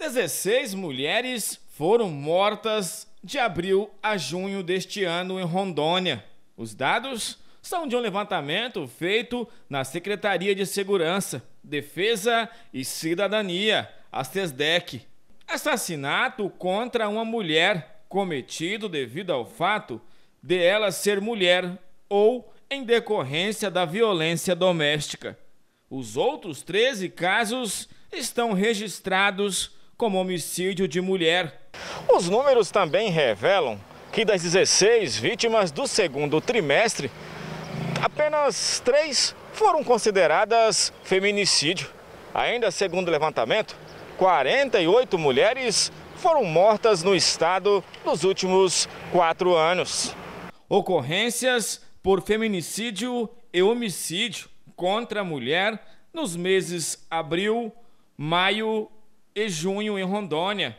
16 mulheres foram mortas de abril a junho deste ano em Rondônia. Os dados são de um levantamento feito na Secretaria de Segurança, Defesa e Cidadania, a SESDEC. Assassinato contra uma mulher cometido devido ao fato de ela ser mulher ou em decorrência da violência doméstica. Os outros 13 casos estão registrados como homicídio de mulher. Os números também revelam que das 16 vítimas do segundo trimestre, apenas três foram consideradas feminicídio. Ainda segundo o levantamento, 48 mulheres foram mortas no estado nos últimos quatro anos. Ocorrências por feminicídio e homicídio contra a mulher nos meses abril, maio e junho em Rondônia.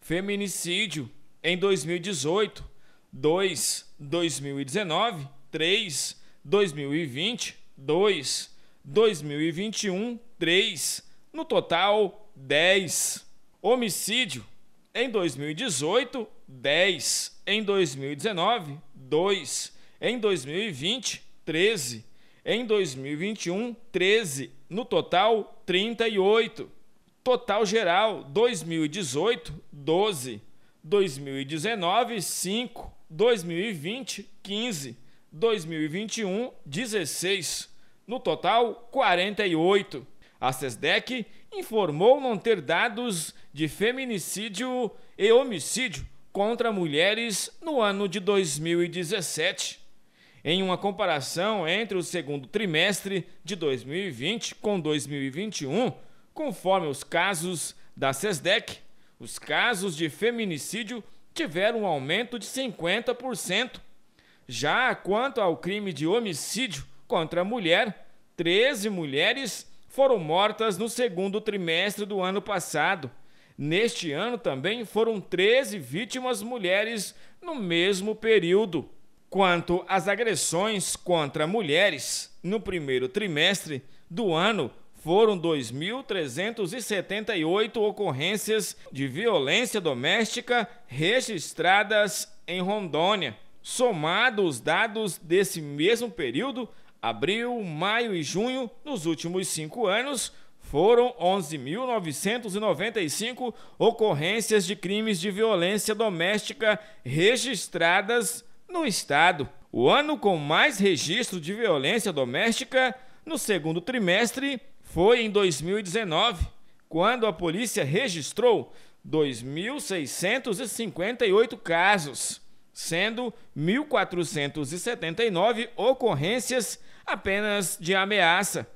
Feminicídio em 2018, 2, 2019, 3, 2020, 2, 2021, 3, no total 10. Homicídio em 2018, 10, em 2019, 2, em 2020, 13, em 2021, 13, no total 38. Total geral 2018, 12. 2019, 5. 2020, 15. 2021, 16. No total, 48. A SESDEC informou não ter dados de feminicídio e homicídio contra mulheres no ano de 2017. Em uma comparação entre o segundo trimestre de 2020 com 2021, Conforme os casos da SESDEC, os casos de feminicídio tiveram um aumento de 50%. Já quanto ao crime de homicídio contra a mulher, 13 mulheres foram mortas no segundo trimestre do ano passado. Neste ano também foram 13 vítimas mulheres no mesmo período. Quanto às agressões contra mulheres, no primeiro trimestre do ano foram 2.378 ocorrências de violência doméstica registradas em Rondônia. Somado os dados desse mesmo período, abril, maio e junho, nos últimos cinco anos, foram 11.995 ocorrências de crimes de violência doméstica registradas no Estado. O ano com mais registro de violência doméstica no segundo trimestre foi em 2019, quando a polícia registrou 2.658 casos, sendo 1.479 ocorrências apenas de ameaça.